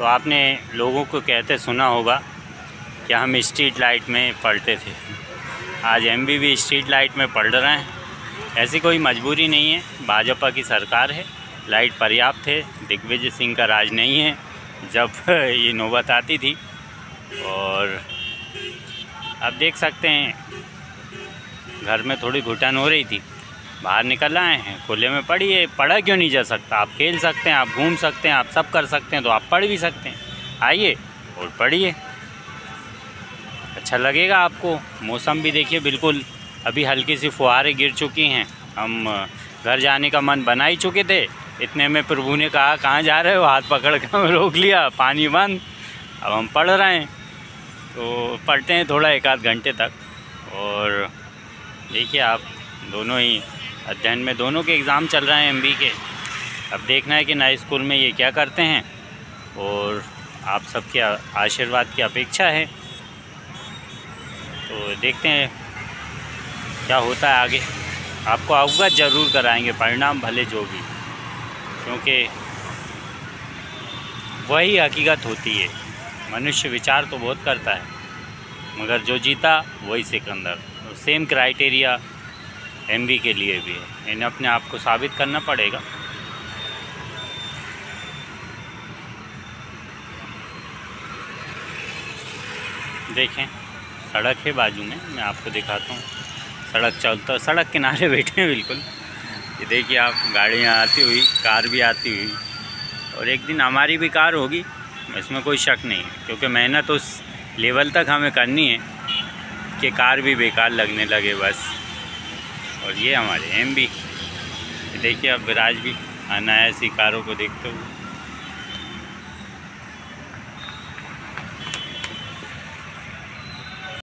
तो आपने लोगों को कहते सुना होगा कि हम स्ट्रीट लाइट में पढ़ते थे। आज एम भी स्ट्रीट लाइट में पढ़ रहे हैं। ऐसी कोई मजबूरी नहीं है। भाजपा की सरकार है। लाइट पर्याप्त है। दिग्विजय सिंह का राज नहीं है। जब ये नौबत आती थी और अब देख सकते हैं, घर में थोड़ी घुटन हो रही थी। बाहर निकल आए हैं, खुले में पढ़िए। पढ़ा क्यों नहीं जा सकता? आप खेल सकते हैं, आप घूम सकते हैं, आप सब कर सकते हैं तो आप पढ़ भी सकते हैं। आइए और पढ़िए। अच्छा लगेगा आपको? मौसम भी देखिए, बिल्कुल अभी हल्की सी फुहारें गिर चुकी हैं। हम घर जाने का मन बना ही चुके थे। इतने में प्रभु ने कहा, कहाँ जा रहे हो? हाथ पकड़ कर रोक लिया। पानी बंद। अब हम पढ़ रहे हैं। तो पढ़ते हैं थोड़ा एक आध घंटे तक। और देखिए आप, दोनों ही अध्ययन में दोनों के एग्ज़ाम चल रहे हैं एमबी के। अब देखना है कि नए स्कूल में ये क्या करते हैं। और आप सबके आशीर्वाद की अपेक्षा है। तो देखते हैं क्या होता है आगे। आपको अवगत ज़रूर कराएँगे। परिणाम भले जो भी। क्योंकि वही हकीकत होती है। मनुष्य विचार तो बहुत करता है। मगर जो जीता, वही सिकंदर सेम क्राइटेरिया एम के लिए भी है। इन्हें अपने आप को साबित करना पड़ेगा। देखें, सड़क है बाजू में, मैं आपको दिखाता हूँ। सड़क चलता, सड़क किनारे बैठे हैं, बिल्कुल। ये देखिए आप, गाड़ियाँ आती हुई, कार भी आती हुई। और एक दिन हमारी भी कार होगी, इसमें कोई शक नहीं है। क्योंकि मेहनत उस लेवल तक हमें करनी है कि कार भी बेकार लगने लगे, बस। और ये हमारे एम भी देखिए अब विराज भी अनायासी कारों को देखते हुए।